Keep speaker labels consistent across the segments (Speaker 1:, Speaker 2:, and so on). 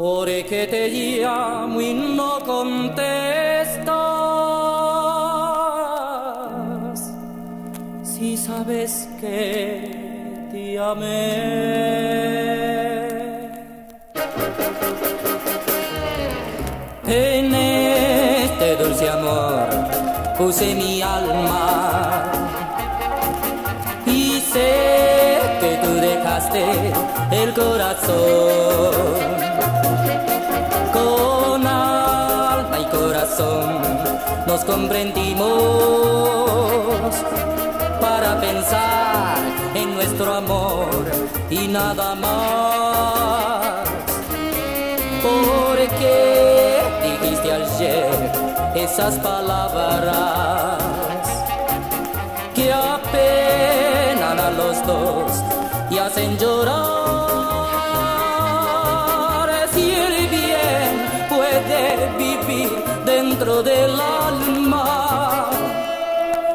Speaker 1: Por que te llamo y no contestas. Si sabes que te amé. En este dulce amor puse mi alma el corazón. Con alma y corazón nos comprendimos para pensar en nuestro amor y nada más. Porque dijiste ayer esas palabras y hacen llorar. Si el bien puede vivir dentro del alma,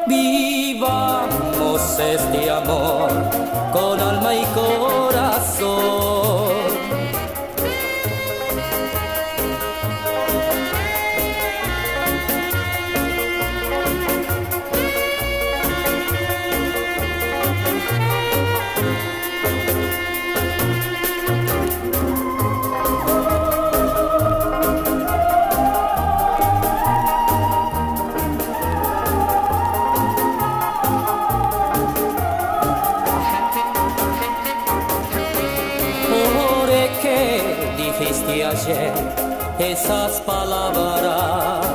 Speaker 1: vivamos este amor con alma y corazón. Dijiste ayer esas palabras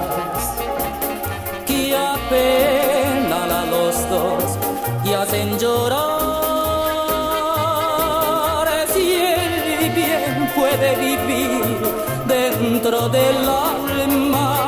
Speaker 1: que apenan a los dos y hacen llorar. Si el bien puede vivir dentro del alma,